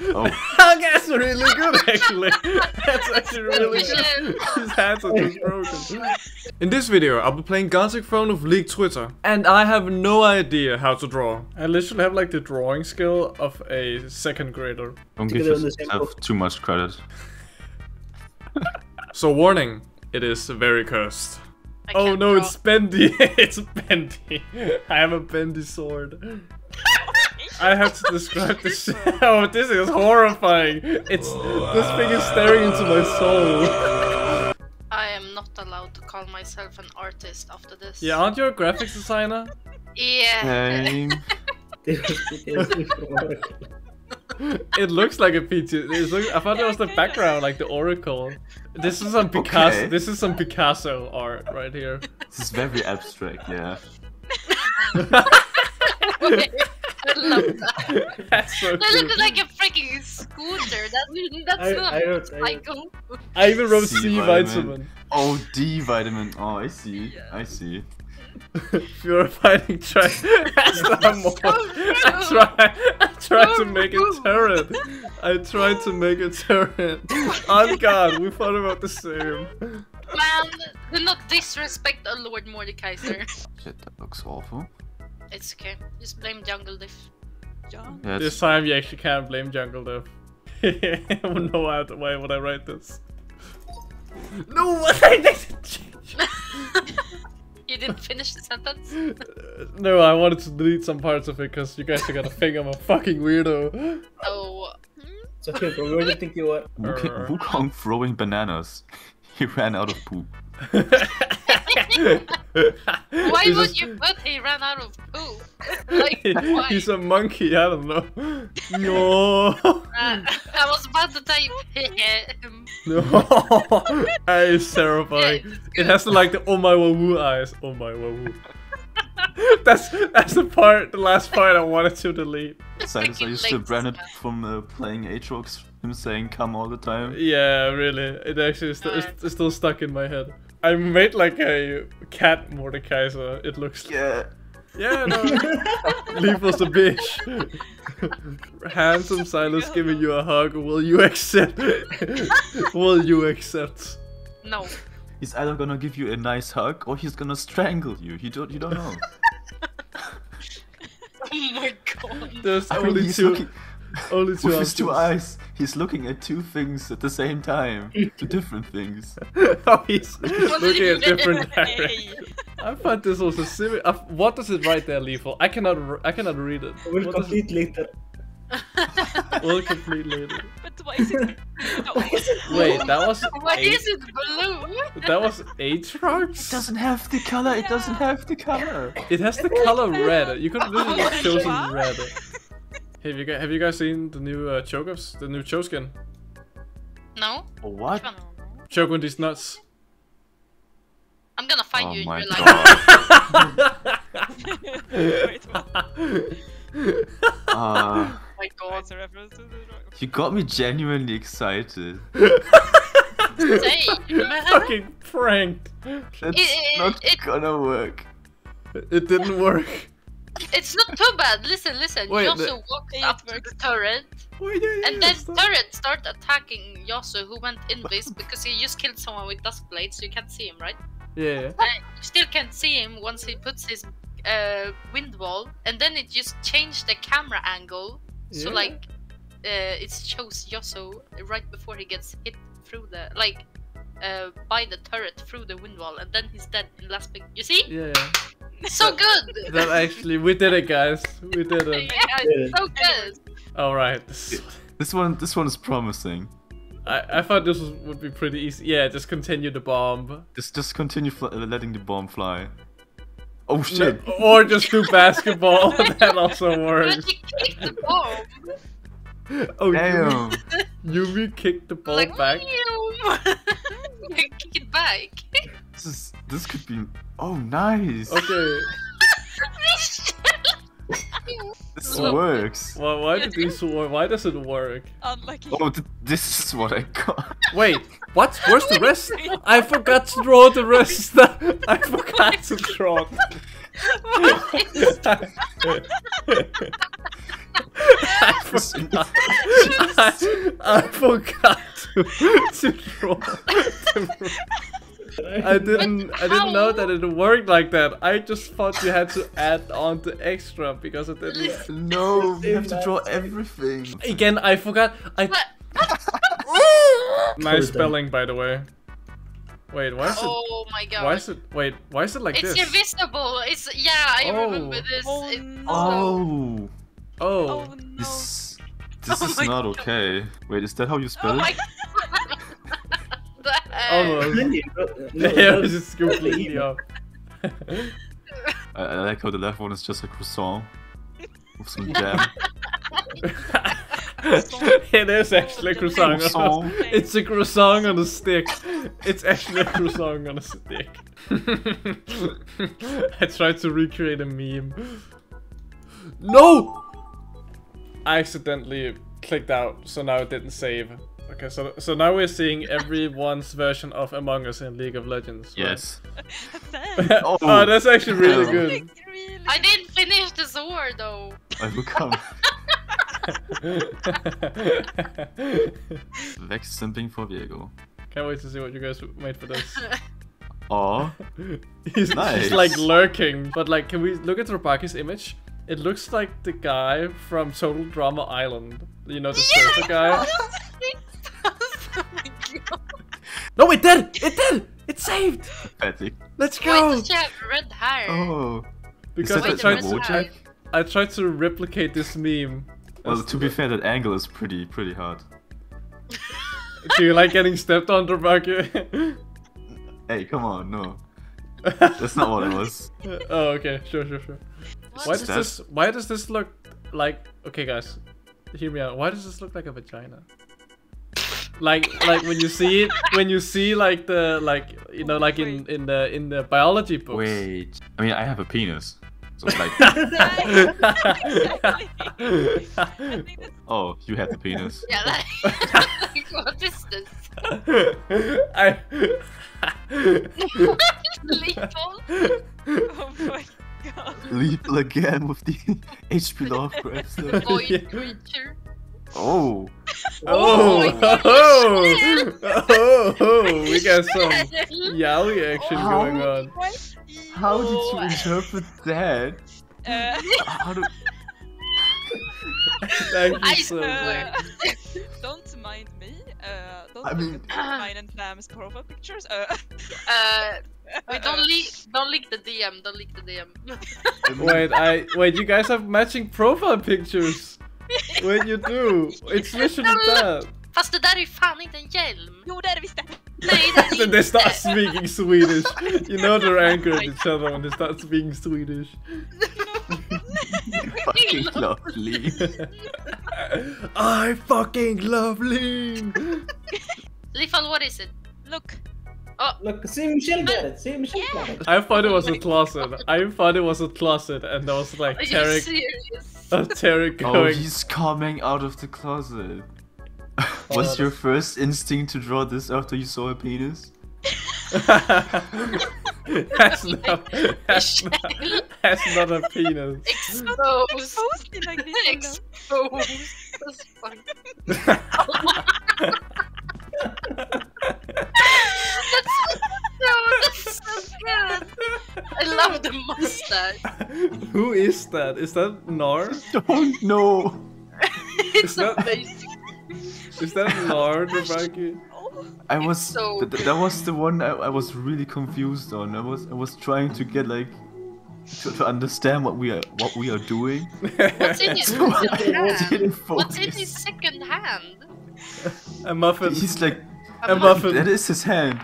Oh, That's really good, actually. That's actually really good. His hands are just broken. In this video, I'll be playing Gartic Phone of League Twitter, and I have no idea how to draw. I literally have like the drawing skill of a second grader. don't give on yourself too much credit. So warning, it is very cursed. I Oh no, draw. it's bendy. it's bendy. I have a bendy sword. I have to describe this. oh, this is horrifying. It's this thing is staring into my soul. I am not allowed to call myself an artist after this. Yeah, aren't you a graphics designer? Yeah. Same. They was PTSD from Oracle. It looks like a PT. It's I thought it was the background, like the Oracle. This is some Picasso. Okay. This is some Picasso art right here. This is very abstract, yeah. I love that. That's so That cool. looks like a freaking scooter. That, that's I- not I wrote- I wrote- psycho. I even wrote C C vitamin. vitamin. Oh, D vitamin. Oh, I see. I see. Purifying trash. That's not more. I try. I tried to make a turret. I tried to make a turret. On God, we thought about the same. Man, do not disrespect our Lord Mordekaiser. Shit, that looks awful. It's okay. Just blame Jungle Diff. Yeah, This time you actually can't blame Jungle Diff. I don't know why, why would I write this. No, what I didn't change. You didn't finish the sentence? No, I wanted to delete some parts of it because you guys are gonna think I'm a fucking weirdo. Oh. It's okay, bro. Where do you think you are? Wukong, Wukong throwing bananas. He ran out of poop. Why He's would just- you put he ran out of poo? Like, why? He's a monkey, I don't know. No. Uh, I was about to type him. No. that is terrifying. Yeah, It has the like the oh my woo eyes. Oh my woo. that's that's the part, the last part I wanted to delete. Sylas, are you Freaking still legs, branded man. from uh, playing Aatrox? Him saying come all the time? Yeah, really. It actually is st- it's, it's still stuck in my head. I made like a cat Mordekaiser. It looks. Yeah. Yeah, no. Leave us a bitch. Handsome Sylas giving you a hug. Will you accept? Will you accept? No. He's either gonna give you a nice hug or he's gonna strangle you. You don't you don't know. Oh my god. There's I only he's two. looking Only two with his two eyes. He's looking at two things at the same time. two different things. oh, he's looking at different directions. I thought this was a similar. Uh, what does it write there, Lethal? I cannot. r- I cannot read it. We'll What does complete later. We'll complete later. But why is it? No. Wait, that was. Why eight- is it blue? That was Aatrox? It doesn't have the color. It doesn't have the color. It has the color red. You could have literally just chosen what? red. Hey, have you guys, have you guys seen the new uh, Chokups? The new Choskin? No? What? Choke with these nuts. I'm gonna find Oh you in real life. Wait. Uh, my god. A reference to the you got me genuinely excited. Same. Fucking pranked. That's It- not it- gonna work. It didn't work. It's not too bad. Listen, listen. Wait, Yasuo the- walked up to the turret, and then stop? turret start attacking Yasuo, who went invis because he just killed someone with dusk blades, so you can't see him, right? Yeah. Uh, you still can't see him once he puts his uh, wind wall, and then it just changed the camera angle, so Yeah. like uh, it shows Yasuo right before he gets hit through the like. Uh, by the turret through the wind wall, and then he's dead in last pic. You see? Yeah, yeah. So good! That actually, we did it, guys. We did it. yeah, it's so good! Alright. This, This one, this one is promising. I, I thought this was, would be pretty easy. Yeah, just continue the bomb. Just, just continue uh, letting the bomb fly. Oh shit! Or just do basketball. that also works. you kicked the bomb! Oh, Damn! Yumi, Yumi kicked the ball like, back. kick it back. This is, this could be. Oh, nice! Okay. This Well- works. Why, why did these work? Why does it work? Unlucky. Oh, th- this is what I got. Wait, what? Where's the rest? I forgot to draw the rest. I forgot to draw. I forgot. I, I forgot to, to draw. I didn't. I didn't know that it worked like that. I just thought you had to add on the extra because it didn't. No, you have to draw everything. Again, I forgot. I. What? nice spelling, by the way. Wait, why is it? Oh my god. Why is it? Wait, why is it like it's this? invisible. It's yeah, I Oh. remember this. Oh, It's no. Oh, Oh, Oh no. this oh this Oh is not God. okay. Wait, is that how you spell Oh it? Almost. No, no, yeah, no, it's just completely off. I, I like how the left one is just a croissant with some jam. it is actually a croissant. on a- Croissant. It's a croissant on a stick. It's actually a croissant on a stick. I tried to recreate a meme. No! I accidentally clicked out, so now it didn't save. Okay, so so now we're seeing everyone's version of Among Us in League of Legends. right? Yes. Oh, Oh. that's actually really good. I didn't finish the sword though. I become Vex simping for Viego. Can't wait to see what you guys made for this. Aw, he's, nice. he's like lurking. But like, can we look at Drabaki's image? It looks like the guy from Total Drama Island. You know, the surfer guy. My god. No, it did! It did! It saved! pathetic. Let's Why go! does she have red hair? Oh, Because I tried, to, hair? I tried to replicate this meme. Well, to be fair, that angle is pretty pretty hard. Do you like getting stepped on, Drabaki? Hey, come on, no, that's not what it was. oh, okay, sure, sure, sure. What? Why does that? this? Why does this look like? Okay, guys, hear me out. Why does this look like a vagina? Like, like when you see it, when you see like the like you know like in in the in the biology books. Wait, I mean, I have a penis, so like, I think that's oh, you had the penis. Yeah, like, like what is this? I. Lethal? oh my god. Lethal again with the HP Lovecraft. stuff. Void creature? Oh, Oh, my God. oh, oh, oh, we got some yaoi action How? going on. What? how did you interpret that? Uh, How do? Thank you I so much. uh, don't mind me. Uh, don't I mean- mine and Flam's profile pictures. Uh, Uh, wait, don't leak, don't leak the DM, don't leak the DM. Wait, I wait. You guys have matching profile pictures. Wait, you do. It's literally that. Fast det där är ju fan inte en hjälm! jo, det är det visst det. Nej, det är Then det they start speaking Swedish. You know they're angry at each other when they start speaking Swedish. fucking lovely. I fucking love lean. Lethal, what is it? Look. Oh. Look, see Michelle got it. See Michelle got it. I thought it was a closet. I thought it was a closet, and I was like Are you serious? Of Tarek Oh, he's coming out of the closet. Was Oh, your first instinct to draw this after you saw a penis? that's not. That's not. That's not a penis. Exposed! Exposed me like this. Exposed! Mustache! Who is that? Is that Gnar? Don't know. It's that- amazing! Is that Gnar, Rebecca? Oh, I was so th- th- that was the one I, I was really confused on. I was I was trying to get like to, to understand what we are what we are doing. What's in his So second hand? What's in his second hand? a muffin. He's like a muffin. that is his hand.